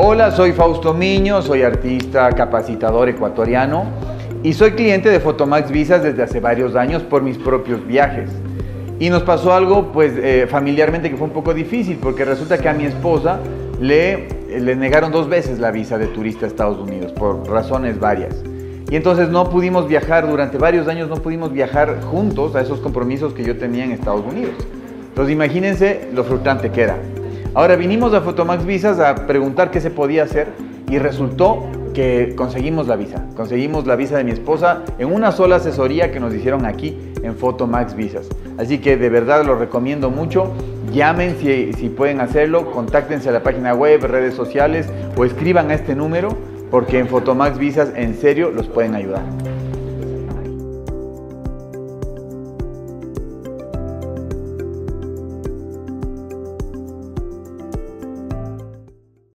Hola, soy Fausto Miño, soy artista, capacitador ecuatoriano y soy cliente de Fotomax Visas desde hace varios años por mis propios viajes. Y nos pasó algo, pues, eh, familiarmente que fue un poco difícil, porque resulta que a mi esposa le, le negaron dos veces la visa de turista a Estados Unidos, por razones varias. Y entonces no pudimos viajar, durante varios años no pudimos viajar juntos a esos compromisos que yo tenía en Estados Unidos. Entonces imagínense lo frustrante que era. Ahora vinimos a Fotomax Visas a preguntar qué se podía hacer y resultó que conseguimos la visa. Conseguimos la visa de mi esposa en una sola asesoría que nos hicieron aquí en Fotomax Visas. Así que de verdad lo recomiendo mucho. Llamen si, si pueden hacerlo, contáctense a la página web, redes sociales o escriban a este número porque en Fotomax Visas en serio los pueden ayudar.